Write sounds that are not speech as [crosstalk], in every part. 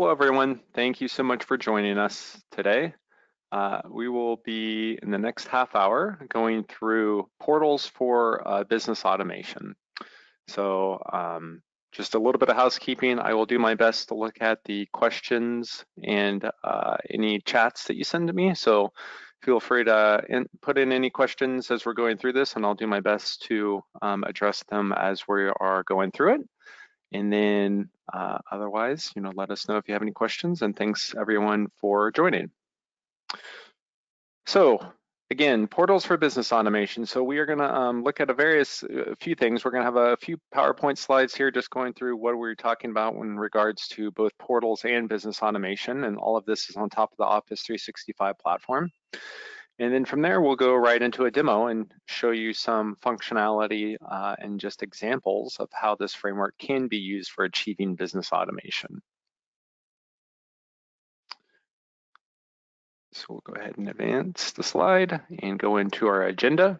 Hello, everyone. Thank you so much for joining us today. Uh, we will be in the next half hour going through portals for uh, business automation. So um, just a little bit of housekeeping. I will do my best to look at the questions and uh, any chats that you send to me. So feel free to in, put in any questions as we're going through this and I'll do my best to um, address them as we are going through it. And then uh, otherwise, you know, let us know if you have any questions and thanks everyone for joining. So again, portals for business automation. So we are gonna um, look at a various, a few things. We're gonna have a few PowerPoint slides here just going through what we're talking about in regards to both portals and business automation. And all of this is on top of the Office 365 platform. And then from there, we'll go right into a demo and show you some functionality uh, and just examples of how this framework can be used for achieving business automation. So we'll go ahead and advance the slide and go into our agenda.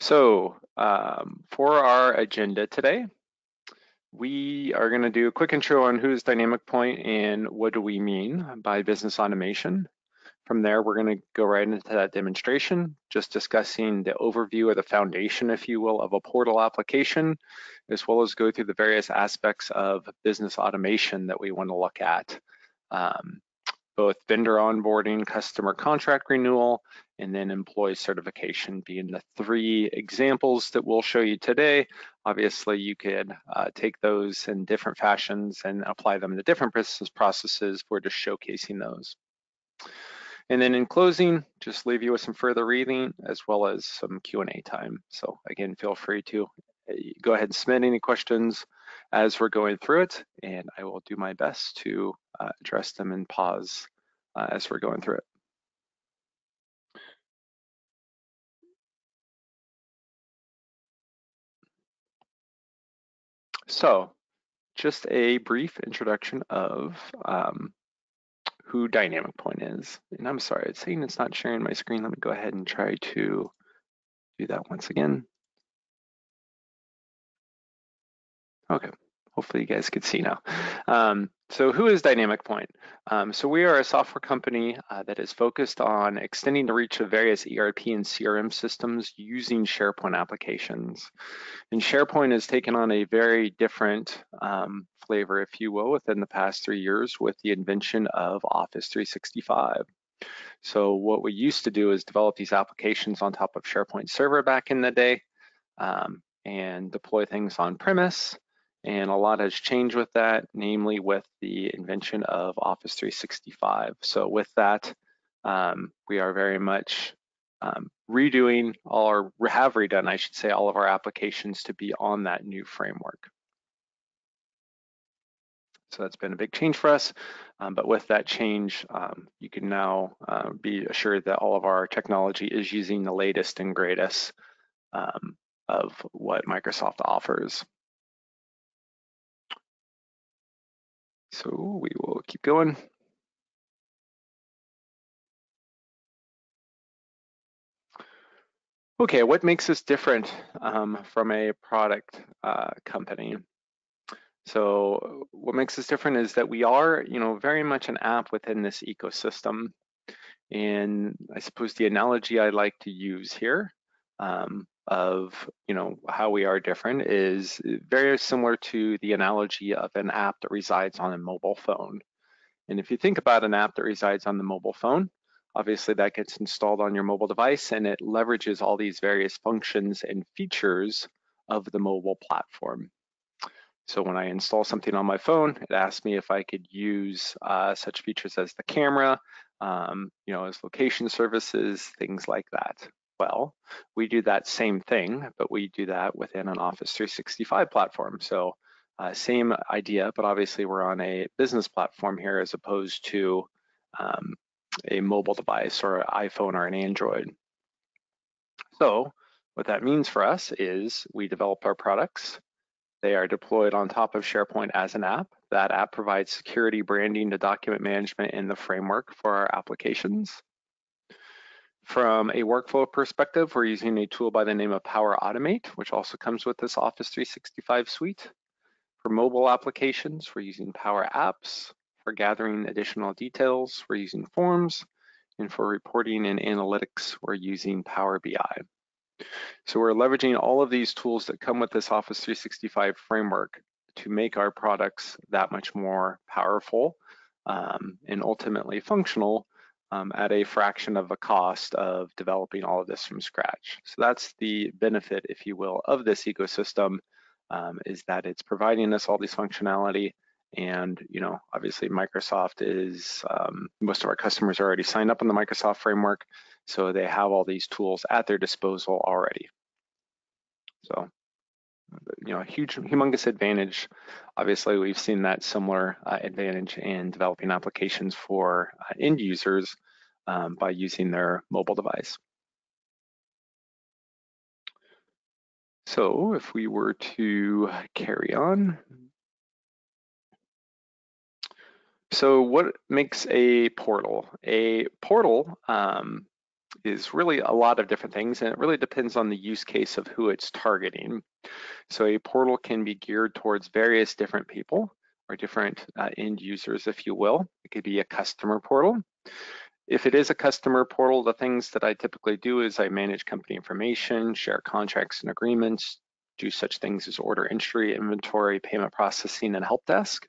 So um, for our agenda today, we are going to do a quick intro on who's DynamicPoint and what do we mean by business automation. From there, we're going to go right into that demonstration, just discussing the overview of the foundation, if you will, of a portal application, as well as go through the various aspects of business automation that we want to look at. Um, both vendor onboarding, customer contract renewal, and then employee certification being the three examples that we'll show you today. Obviously, you could uh, take those in different fashions and apply them to different business processes. We're just showcasing those. And then in closing, just leave you with some further reading as well as some Q&A time. So again, feel free to uh, go ahead and submit any questions as we're going through it, and I will do my best to uh, address them and pause uh, as we're going through it. So just a brief introduction of um, who DynamicPoint is. And I'm sorry, it's saying it's not sharing my screen. Let me go ahead and try to do that once again. Okay, hopefully you guys could see now. Um, so who is DynamicPoint? Um, so we are a software company uh, that is focused on extending the reach of various ERP and CRM systems using SharePoint applications. And SharePoint has taken on a very different um, flavor, if you will, within the past three years with the invention of Office 365. So what we used to do is develop these applications on top of SharePoint Server back in the day um, and deploy things on premise and a lot has changed with that, namely with the invention of Office 365. So with that, um, we are very much um, redoing all our, have redone, I should say, all of our applications to be on that new framework. So that's been a big change for us. Um, but with that change, um, you can now uh, be assured that all of our technology is using the latest and greatest um, of what Microsoft offers. So we will keep going. Okay, what makes us different um, from a product uh, company? So what makes us different is that we are, you know, very much an app within this ecosystem. And I suppose the analogy I like to use here um, of you know how we are different is very similar to the analogy of an app that resides on a mobile phone. And if you think about an app that resides on the mobile phone, obviously that gets installed on your mobile device and it leverages all these various functions and features of the mobile platform. So when I install something on my phone, it asks me if I could use uh, such features as the camera, um, you know, as location services, things like that well. We do that same thing, but we do that within an Office 365 platform. So uh, same idea, but obviously we're on a business platform here as opposed to um, a mobile device or an iPhone or an Android. So what that means for us is we develop our products. They are deployed on top of SharePoint as an app. That app provides security, branding to document management in the framework for our applications. From a workflow perspective, we're using a tool by the name of Power Automate, which also comes with this Office 365 suite. For mobile applications, we're using Power Apps. For gathering additional details, we're using Forms. And for reporting and analytics, we're using Power BI. So we're leveraging all of these tools that come with this Office 365 framework to make our products that much more powerful um, and ultimately functional um, at a fraction of the cost of developing all of this from scratch. So that's the benefit, if you will, of this ecosystem um, is that it's providing us all this functionality and you know obviously Microsoft is um, most of our customers are already signed up on the Microsoft framework so they have all these tools at their disposal already so you know a huge humongous advantage. Obviously we've seen that similar uh, advantage in developing applications for uh, end users um, by using their mobile device. So if we were to carry on. So what makes a portal? A portal um, is really a lot of different things and it really depends on the use case of who it's targeting. So a portal can be geared towards various different people or different uh, end users, if you will. It could be a customer portal. If it is a customer portal, the things that I typically do is I manage company information, share contracts and agreements, do such things as order entry, inventory, payment processing, and help desk.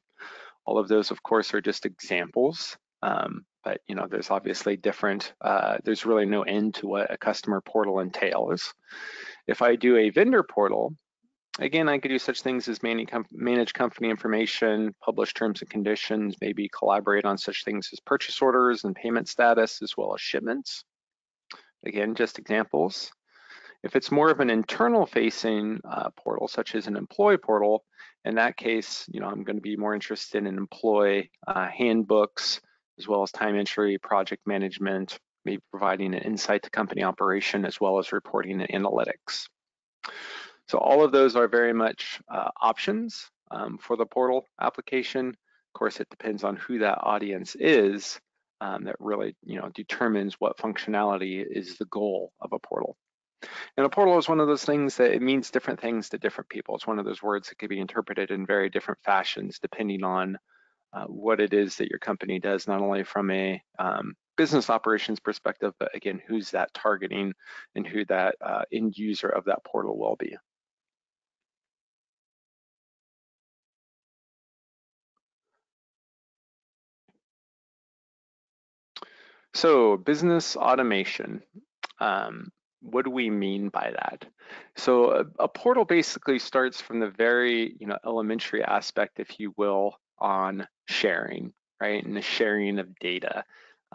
All of those, of course, are just examples, um, but you know, there's obviously different, uh, there's really no end to what a customer portal entails. If I do a vendor portal, again, I could do such things as manage company information, publish terms and conditions, maybe collaborate on such things as purchase orders and payment status, as well as shipments. Again, just examples. If it's more of an internal facing uh, portal, such as an employee portal, in that case, you know, I'm going to be more interested in employee uh, handbooks, as well as time entry, project management, maybe providing an insight to company operation, as well as reporting and analytics. So all of those are very much uh, options um, for the portal application. Of course, it depends on who that audience is um, that really, you know, determines what functionality is the goal of a portal. And a portal is one of those things that it means different things to different people. It's one of those words that can be interpreted in very different fashions depending on uh, what it is that your company does, not only from a um, business operations perspective, but again, who's that targeting and who that uh, end user of that portal will be. So business automation. Um, what do we mean by that? So a, a, portal basically starts from the very, you know, elementary aspect, if you will, on sharing, right? And the sharing of data,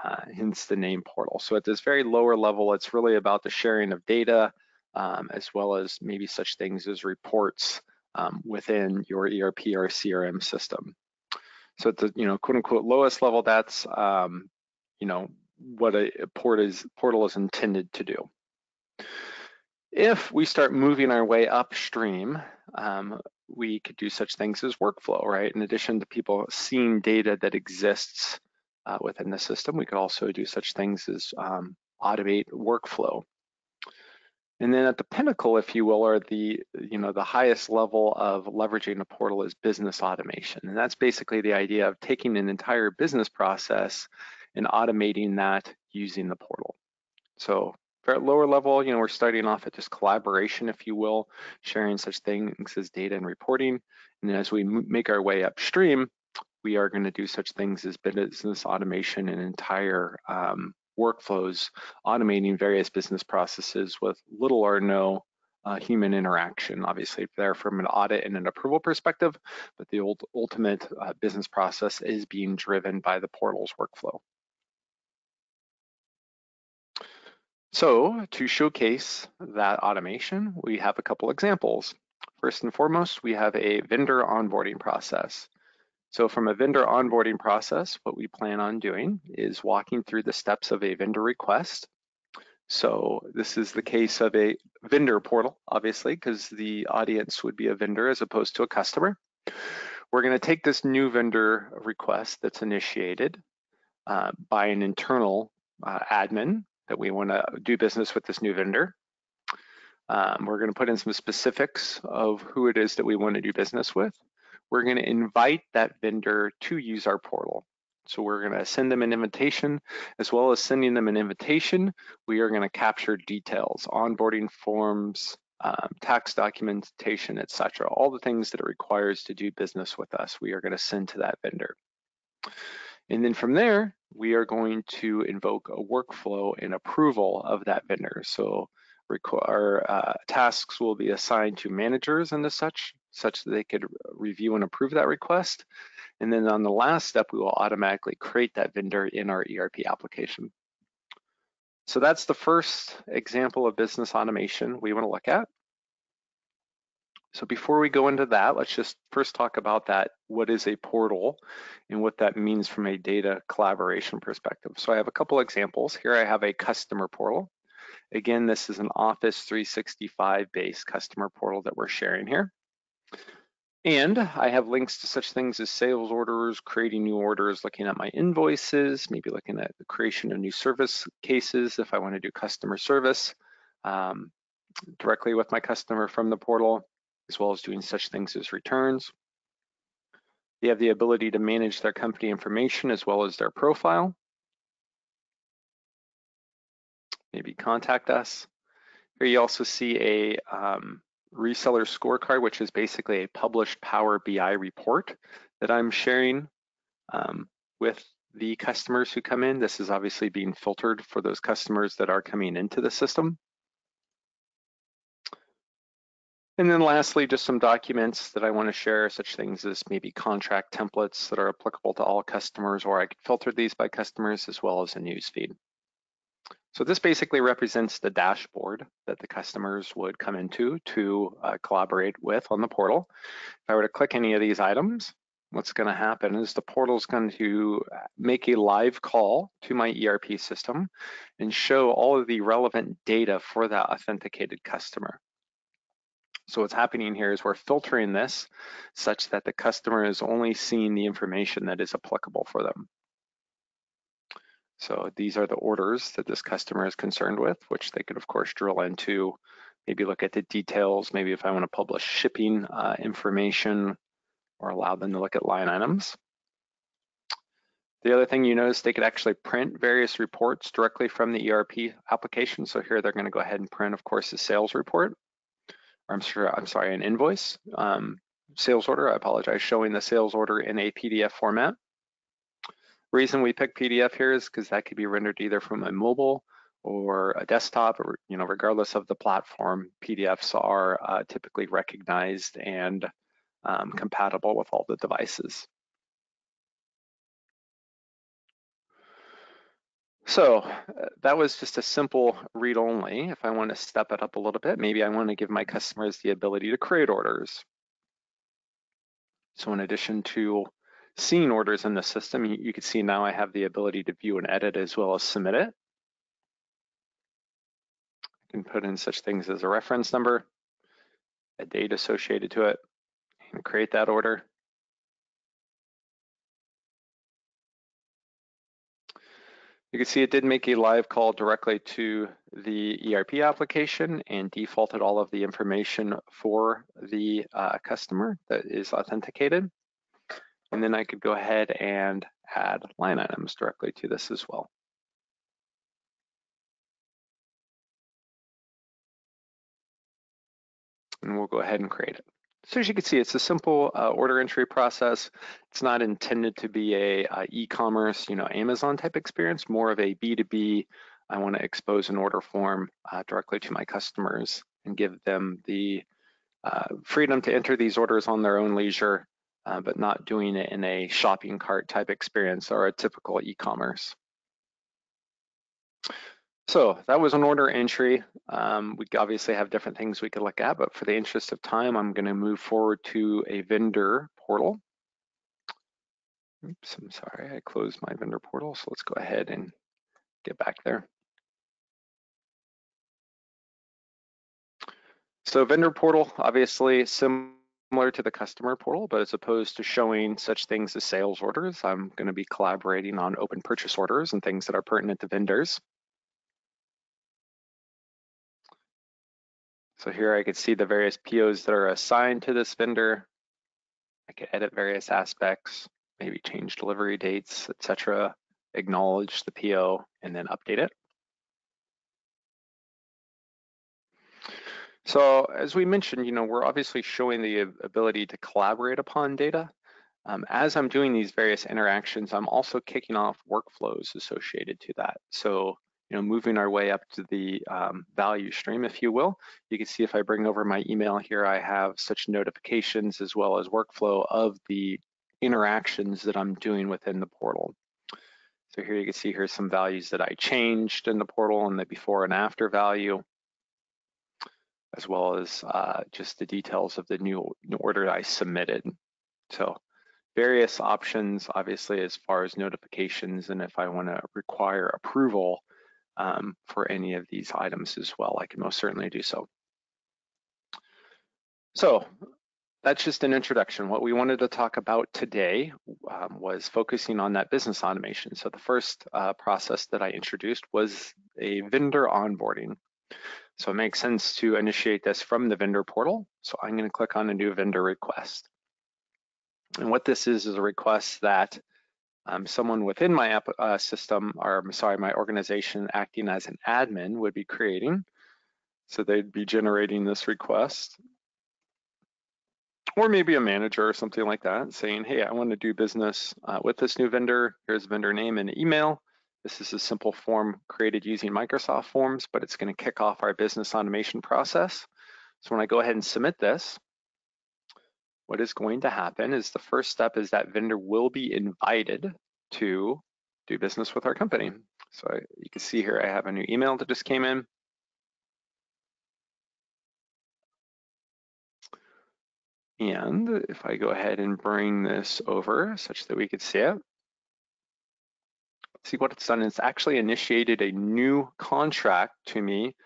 uh, hence the name portal. So at this very lower level, it's really about the sharing of data, um, as well as maybe such things as reports um, within your ERP or CRM system. So at the, you know, quote unquote lowest level, that's, um, you know, what a, port is, portal is intended to do. If we start moving our way upstream, um, we could do such things as workflow, right? In addition to people seeing data that exists uh, within the system, we could also do such things as um, automate workflow. And then at the pinnacle, if you will, or the you know the highest level of leveraging a portal is business automation, and that's basically the idea of taking an entire business process and automating that using the portal. So at lower level, you know, we're starting off at just collaboration, if you will, sharing such things as data and reporting. And then as we make our way upstream, we are going to do such things as business automation and entire um, workflows, automating various business processes with little or no uh, human interaction. Obviously, there from an audit and an approval perspective, but the old, ultimate uh, business process is being driven by the portal's workflow. So to showcase that automation, we have a couple examples. First and foremost, we have a vendor onboarding process. So from a vendor onboarding process, what we plan on doing is walking through the steps of a vendor request. So this is the case of a vendor portal, obviously, because the audience would be a vendor as opposed to a customer. We're gonna take this new vendor request that's initiated uh, by an internal uh, admin that we want to do business with this new vendor. Um, we're going to put in some specifics of who it is that we want to do business with. we're gonna invite that vendor to use our portal. So we're gonna send them an invitation, as well as sending them an invitation, we are gonna capture details, onboarding forms, um, tax documentation, etc. All the things that it requires to do business with us, we are gonna send to that vendor. And then from there, we are going to invoke a workflow and approval of that vendor. So our uh, tasks will be assigned to managers and as such, such that they could review and approve that request. And then on the last step, we will automatically create that vendor in our ERP application. So that's the first example of business automation we want to look at. So before we go into that, let's just first talk about that. What is a portal and what that means from a data collaboration perspective. So I have a couple examples. Here I have a customer portal. Again, this is an Office 365 based customer portal that we're sharing here. And I have links to such things as sales orders, creating new orders, looking at my invoices, maybe looking at the creation of new service cases if I want to do customer service um, directly with my customer from the portal as well as doing such things as returns. They have the ability to manage their company information as well as their profile. Maybe contact us. Here you also see a um, reseller scorecard, which is basically a published Power BI report that I'm sharing um, with the customers who come in. This is obviously being filtered for those customers that are coming into the system. And then lastly, just some documents that I want to share, such things as maybe contract templates that are applicable to all customers, or I could filter these by customers as well as a news feed. So this basically represents the dashboard that the customers would come into to uh, collaborate with on the portal. If I were to click any of these items, what's going to happen is the portal is going to make a live call to my ERP system and show all of the relevant data for that authenticated customer. So what's happening here is we're filtering this such that the customer is only seeing the information that is applicable for them. So these are the orders that this customer is concerned with, which they could of course drill into, maybe look at the details, maybe if I want to publish shipping uh, information or allow them to look at line items. The other thing you notice, they could actually print various reports directly from the ERP application. So here they're going to go ahead and print, of course, the sales report. I'm sure, I'm sorry, an invoice, um, sales order, I apologize, showing the sales order in a PDF format. Reason we pick PDF here is because that could be rendered either from a mobile or a desktop, or you know, regardless of the platform, PDFs are uh, typically recognized and um, compatible with all the devices. So uh, that was just a simple read only. If I want to step it up a little bit, maybe I want to give my customers the ability to create orders. So in addition to seeing orders in the system, you, you can see now I have the ability to view and edit as well as submit it. I can put in such things as a reference number, a date associated to it, and create that order. You can see it did make a live call directly to the ERP application and defaulted all of the information for the uh, customer that is authenticated. And then I could go ahead and add line items directly to this as well. And we'll go ahead and create it. So as you can see, it's a simple uh, order entry process. It's not intended to be a uh, e-commerce, you know, Amazon type experience, more of a B2B. I want to expose an order form uh, directly to my customers and give them the uh, freedom to enter these orders on their own leisure, uh, but not doing it in a shopping cart type experience or a typical e-commerce. So that was an order entry. Um, we obviously have different things we could look at, but for the interest of time, I'm gonna move forward to a vendor portal. Oops, I'm sorry, I closed my vendor portal, so let's go ahead and get back there. So vendor portal, obviously similar to the customer portal, but as opposed to showing such things as sales orders, I'm gonna be collaborating on open purchase orders and things that are pertinent to vendors. So here I could see the various POs that are assigned to this vendor. I could edit various aspects, maybe change delivery dates, etc., acknowledge the PO, and then update it. So as we mentioned, you know, we're obviously showing the ability to collaborate upon data. Um, as I'm doing these various interactions, I'm also kicking off workflows associated to that. So, you know, moving our way up to the um, value stream, if you will, you can see if I bring over my email here, I have such notifications as well as workflow of the interactions that I'm doing within the portal. So here you can see here's some values that I changed in the portal and the before and after value as well as uh, just the details of the new, new order I submitted. So various options, obviously, as far as notifications and if I want to require approval um, for any of these items as well, I can most certainly do so. So that's just an introduction. What we wanted to talk about today um, was focusing on that business automation. So the first uh, process that I introduced was a vendor onboarding. So it makes sense to initiate this from the vendor portal. So I'm going to click on a new vendor request. And what this is is a request that um, someone within my app, uh, system, or sorry, my organization acting as an admin would be creating. So they'd be generating this request. Or maybe a manager or something like that saying, hey, I want to do business uh, with this new vendor. Here's vendor name and email. This is a simple form created using Microsoft Forms, but it's going to kick off our business automation process. So when I go ahead and submit this, what is going to happen is the first step is that vendor will be invited to do business with our company. So I, you can see here I have a new email that just came in. And if I go ahead and bring this over such that we could see it, see what it's done. It's actually initiated a new contract to me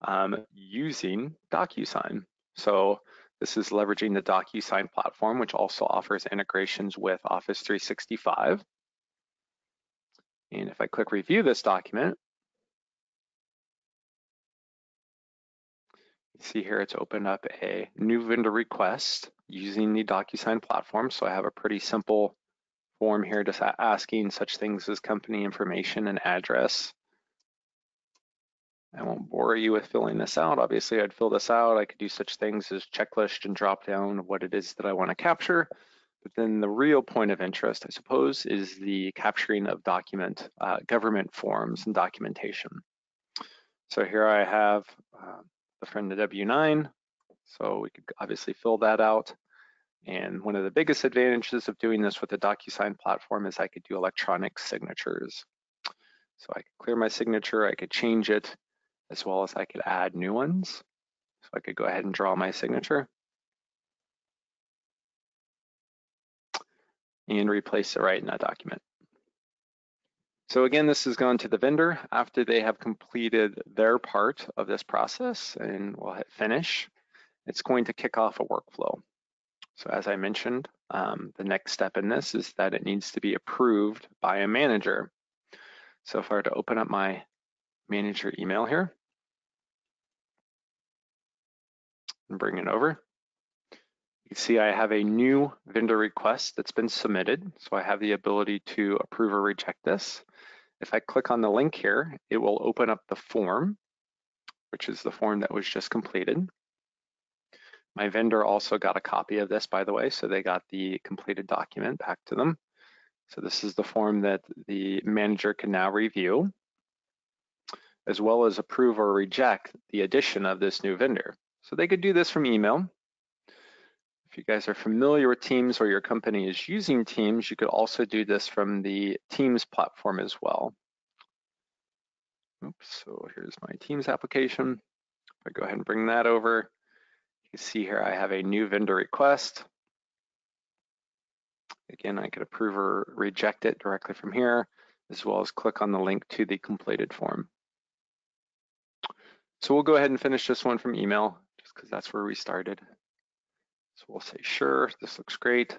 um, using DocuSign. So this is leveraging the DocuSign platform, which also offers integrations with Office 365. And if I click review this document, see here it's opened up a new vendor request using the DocuSign platform. So I have a pretty simple form here just asking such things as company information and address. I won't bore you with filling this out. Obviously, I'd fill this out. I could do such things as checklist and drop down what it is that I want to capture. But then the real point of interest, I suppose, is the capturing of document, uh, government forms and documentation. So here I have uh, the friend the W-9. So we could obviously fill that out. And one of the biggest advantages of doing this with the DocuSign platform is I could do electronic signatures. So I could clear my signature, I could change it, as well as I could add new ones. So I could go ahead and draw my signature. And replace it right in that document. So again, this has gone to the vendor after they have completed their part of this process and we'll hit finish. It's going to kick off a workflow. So as I mentioned, um, the next step in this is that it needs to be approved by a manager. So if I were to open up my manager email here and bring it over, you see I have a new vendor request that's been submitted. So I have the ability to approve or reject this. If I click on the link here, it will open up the form, which is the form that was just completed. My vendor also got a copy of this, by the way, so they got the completed document back to them. So this is the form that the manager can now review, as well as approve or reject the addition of this new vendor. So they could do this from email. If you guys are familiar with Teams or your company is using Teams, you could also do this from the Teams platform as well. Oops, so here's my Teams application. If I go ahead and bring that over, you see here I have a new vendor request. Again, I could approve or reject it directly from here, as well as click on the link to the completed form. So we'll go ahead and finish this one from email, because that's where we started. So we'll say, sure, this looks great.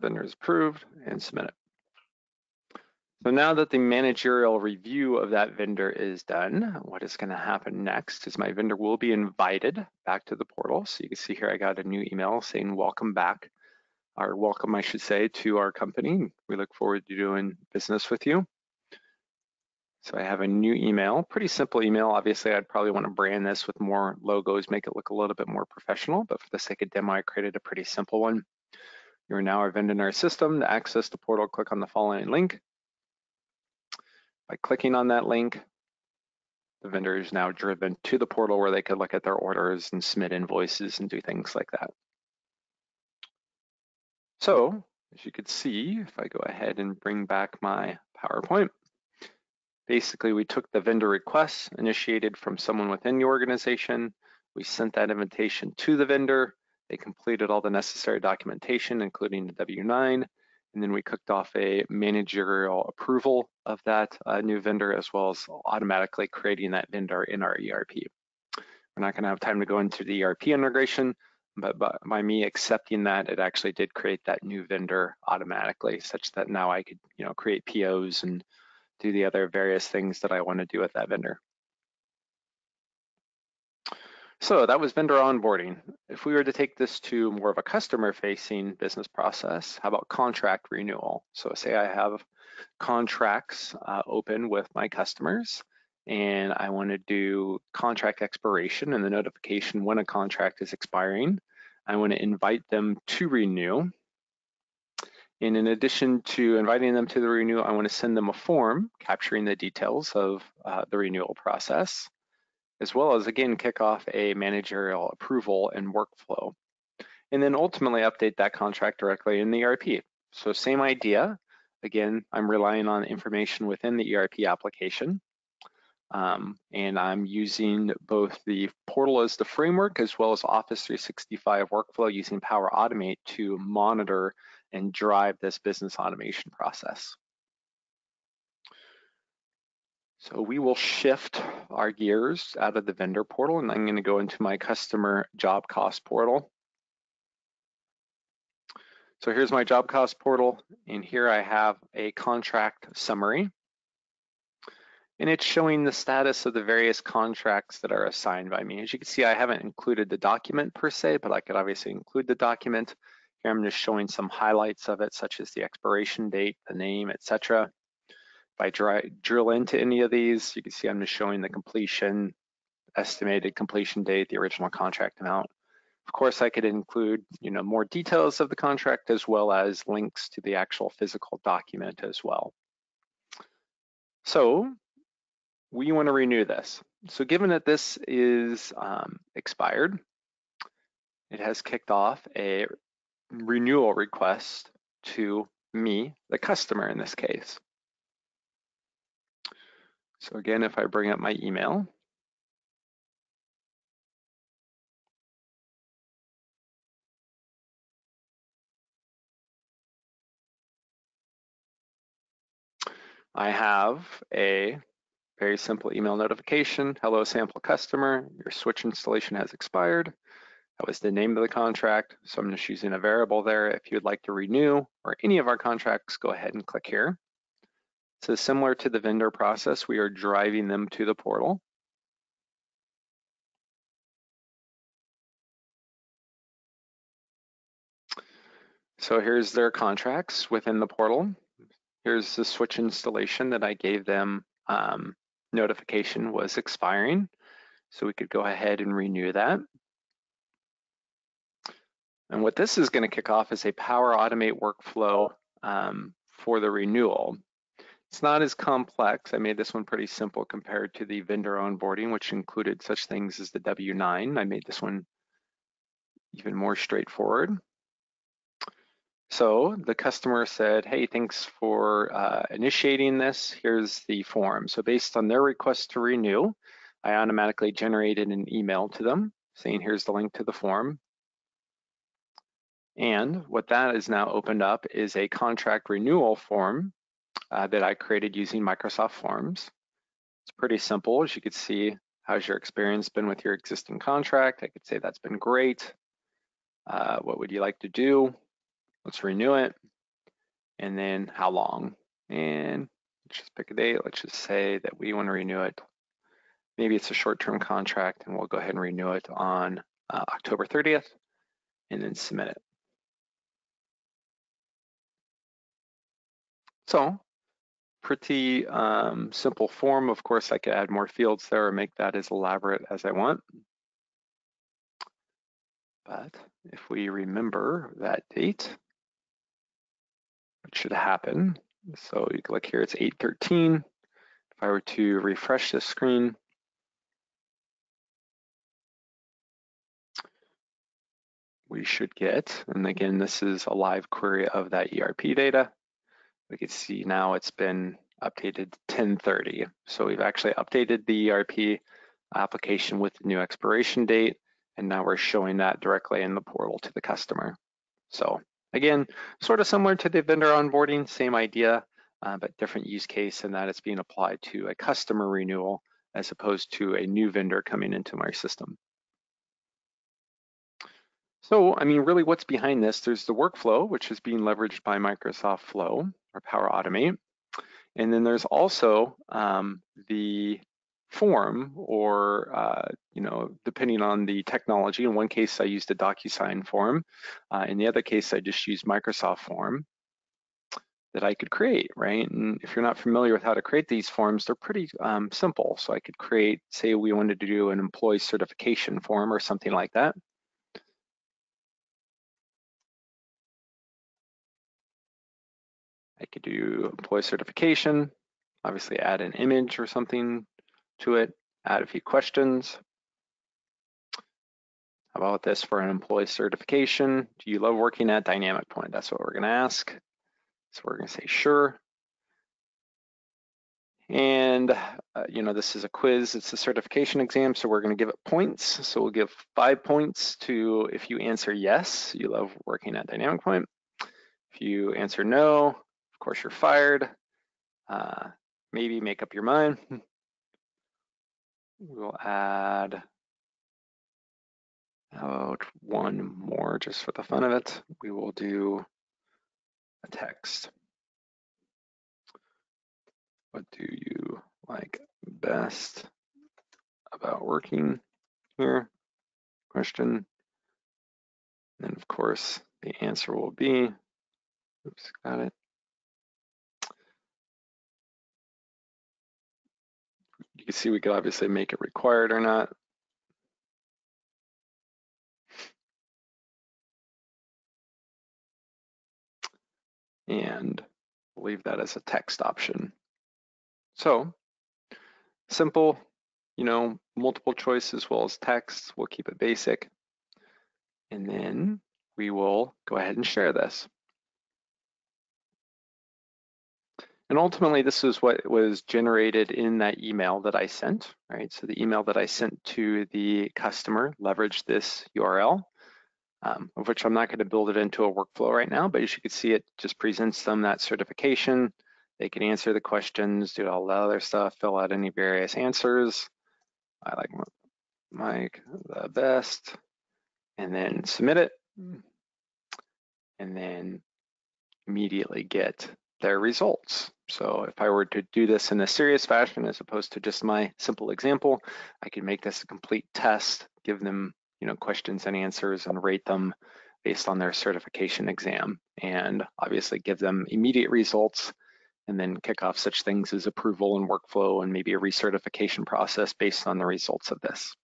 Vendor is approved and submit it. So now that the managerial review of that vendor is done, what is gonna happen next is my vendor will be invited back to the portal. So you can see here, I got a new email saying welcome back, or welcome, I should say, to our company. We look forward to doing business with you. So I have a new email, pretty simple email. Obviously, I'd probably want to brand this with more logos, make it look a little bit more professional, but for the sake of demo, I created a pretty simple one. You are now a vendor in our system. To access the portal, click on the following link. By clicking on that link, the vendor is now driven to the portal where they could look at their orders and submit invoices and do things like that. So as you could see, if I go ahead and bring back my PowerPoint, basically we took the vendor request initiated from someone within the organization, we sent that invitation to the vendor, they completed all the necessary documentation, including the W-9, and then we cooked off a managerial approval of that uh, new vendor as well as automatically creating that vendor in our ERP. We're not gonna have time to go into the ERP integration, but by, by me accepting that, it actually did create that new vendor automatically such that now I could you know, create POs and do the other various things that I wanna do with that vendor. So that was vendor onboarding. If we were to take this to more of a customer facing business process, how about contract renewal? So say I have contracts uh, open with my customers and I want to do contract expiration and the notification when a contract is expiring. I want to invite them to renew. And in addition to inviting them to the renewal, I want to send them a form capturing the details of uh, the renewal process as well as again, kick off a managerial approval and workflow. And then ultimately update that contract directly in the ERP. So same idea. Again, I'm relying on information within the ERP application. Um, and I'm using both the portal as the framework as well as Office 365 workflow using Power Automate to monitor and drive this business automation process. So we will shift our gears out of the vendor portal and I'm gonna go into my customer job cost portal. So here's my job cost portal and here I have a contract summary. And it's showing the status of the various contracts that are assigned by me. As you can see, I haven't included the document per se, but I could obviously include the document. Here I'm just showing some highlights of it, such as the expiration date, the name, etc. If I dry, drill into any of these, you can see I'm just showing the completion, estimated completion date, the original contract amount. Of course, I could include you know, more details of the contract as well as links to the actual physical document as well. So we want to renew this. So given that this is um, expired, it has kicked off a renewal request to me, the customer in this case. So again, if I bring up my email, I have a very simple email notification. Hello, sample customer. Your switch installation has expired. That was the name of the contract. So I'm just using a variable there. If you'd like to renew or any of our contracts, go ahead and click here. So similar to the vendor process, we are driving them to the portal. So here's their contracts within the portal. Here's the switch installation that I gave them um, notification was expiring. So we could go ahead and renew that. And what this is gonna kick off is a Power Automate workflow um, for the renewal. It's not as complex. I made this one pretty simple compared to the vendor onboarding, which included such things as the W-9. I made this one even more straightforward. So the customer said, hey, thanks for uh, initiating this. Here's the form. So based on their request to renew, I automatically generated an email to them saying, here's the link to the form. And what that is now opened up is a contract renewal form uh, that I created using Microsoft Forms. It's pretty simple. As you can see, how's your experience been with your existing contract? I could say that's been great. Uh, what would you like to do? Let's renew it. And then how long? And let's just pick a date. Let's just say that we want to renew it. Maybe it's a short-term contract and we'll go ahead and renew it on uh, October 30th and then submit it. So pretty um, simple form. Of course, I could add more fields there or make that as elaborate as I want. But if we remember that date, it should happen. So you click here, it's 8.13. If I were to refresh this screen, we should get, and again, this is a live query of that ERP data. We can see now it's been updated 1030. So we've actually updated the ERP application with the new expiration date, and now we're showing that directly in the portal to the customer. So again, sort of similar to the vendor onboarding, same idea, uh, but different use case in that it's being applied to a customer renewal as opposed to a new vendor coming into my system. So, I mean, really what's behind this? There's the workflow, which is being leveraged by Microsoft Flow or Power Automate. And then there's also um, the form or, uh, you know, depending on the technology. In one case, I used a DocuSign form. Uh, in the other case, I just used Microsoft form that I could create, right? And if you're not familiar with how to create these forms, they're pretty um, simple. So I could create, say we wanted to do an employee certification form or something like that. I could do employee certification, obviously add an image or something to it, add a few questions. How about this for an employee certification? Do you love working at DynamicPoint? That's what we're gonna ask. So we're gonna say sure. And, uh, you know, this is a quiz, it's a certification exam, so we're gonna give it points. So we'll give five points to if you answer yes, you love working at DynamicPoint. If you answer no, course, you're fired. Uh, maybe make up your mind. [laughs] We'll add about one more just for the fun of it. We will do a text. What do you like best about working here? Question. And of course, the answer will be, oops, got it. You can see we could obviously make it required or not. And leave that as a text option. So simple, you know, multiple choice as well as text. We'll keep it basic. And then we will go ahead and share this. And ultimately, this is what was generated in that email that I sent, right? So the email that I sent to the customer leveraged this URL, um, of which I'm not gonna build it into a workflow right now, but as you can see, it just presents them that certification. They can answer the questions, do all the other stuff, fill out any various answers. I like Mike the best, and then submit it, and then immediately get their results. So if I were to do this in a serious fashion as opposed to just my simple example, I could make this a complete test, give them you know questions and answers and rate them based on their certification exam and obviously give them immediate results and then kick off such things as approval and workflow and maybe a recertification process based on the results of this.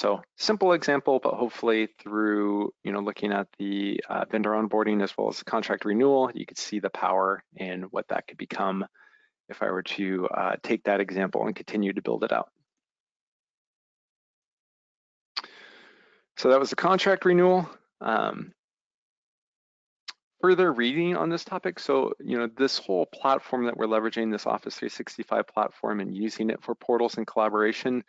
So simple example, but hopefully through you know looking at the uh, vendor onboarding as well as the contract renewal, you could see the power in what that could become if I were to uh, take that example and continue to build it out. So that was the contract renewal. Um, further reading on this topic. So, you know, this whole platform that we're leveraging, this Office 365 platform and using it for portals and collaboration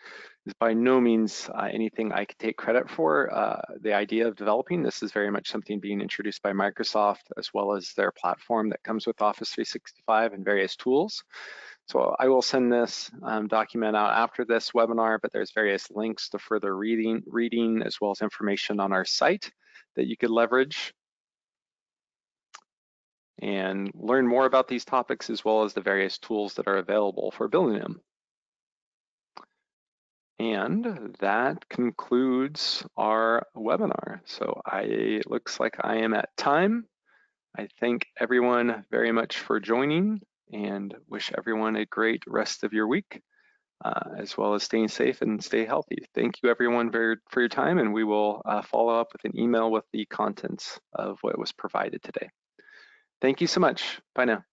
is by no means uh, anything I could take credit for. Uh, the idea of developing this is very much something being introduced by Microsoft as well as their platform that comes with Office 365 and various tools. So I will send this um, document out after this webinar, but there's various links to further reading, reading as well as information on our site that you could leverage and learn more about these topics as well as the various tools that are available for building them. And that concludes our webinar. So I, it looks like I am at time. I thank everyone very much for joining and wish everyone a great rest of your week, uh, as well as staying safe and stay healthy. Thank you everyone very, for your time and we will uh, follow up with an email with the contents of what was provided today. Thank you so much. Bye now.